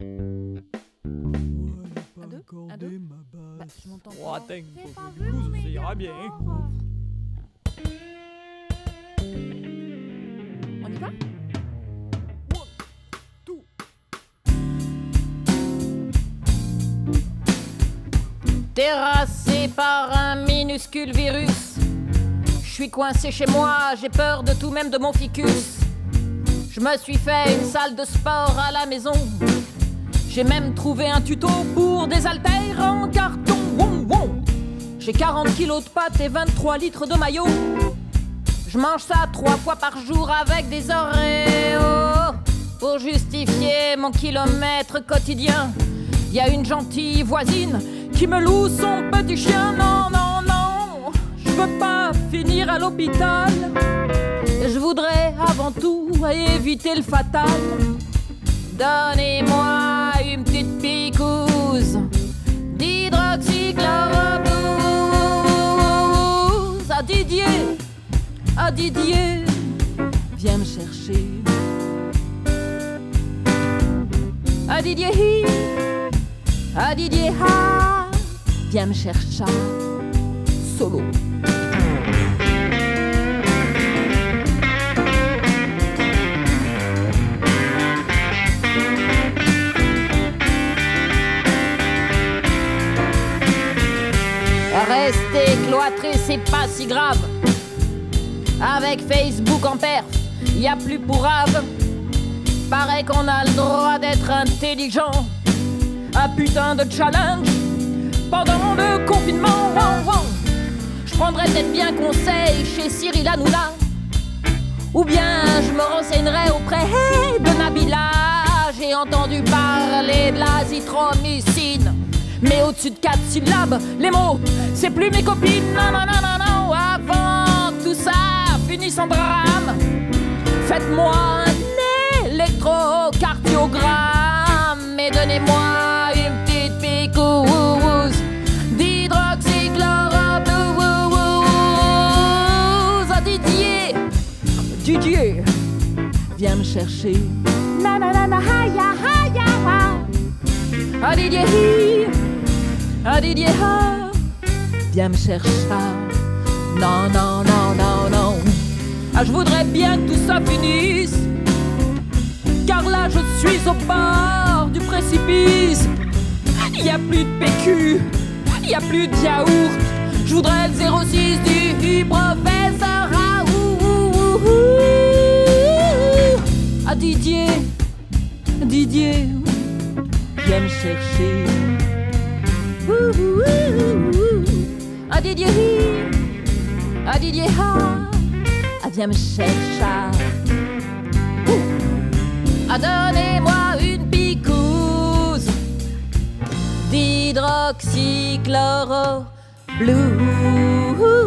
Deux. Bah, je m'entends Oh, attends, ça ira bien. On y va Terrassé par un minuscule virus. Je suis coincé chez moi, j'ai peur de tout, même de mon ficus. Je me suis fait une salle de sport à la maison. J'ai même trouvé un tuto pour des haltères en carton. J'ai 40 kilos de pâtes et 23 litres de maillot. Je mange ça trois fois par jour avec des oreos. Pour justifier mon kilomètre quotidien, y a une gentille voisine qui me loue son petit chien. Non, non, non, je veux pas finir à l'hôpital. Je voudrais avant tout éviter le fatal. Donnez-moi à Didier, viens me chercher. À Didier, hi, à Didier, ha, viens me chercher. Solo. Rester cloîtré, c'est pas si grave. Avec Facebook en perf, y a plus pour ave. Paraît qu'on a le droit d'être intelligent. Un putain de challenge pendant le confinement. Je prendrais peut-être bien conseil chez Cyril Hanouna. Ou bien je me renseignerai auprès de Nabila. J'ai entendu parler de l'azithromycine. Mais au-dessus de quatre syllabes, les mots, c'est plus mes copines. Faites-moi un électrocardiogramme et donnez-moi une petite picouse d'hydroxychloroquine. À Didier, Didier, viens me chercher. Na na ha. À Didier, ha. Viens me chercher. Non, non, non, non. Ah, je voudrais bien que tout ça finisse. Car là, je suis au bord du précipice. Il n'y a plus de PQ, il n'y a plus de yaourt. Je voudrais le 06 du professeur Raoult. Ah, Didier, Didier, viens me chercher. Ouh. Ah, Didier, ah, Didier, ah, ah, viens me chercher. Ah, donnez-moi une picouse d'hydroxychloro blue.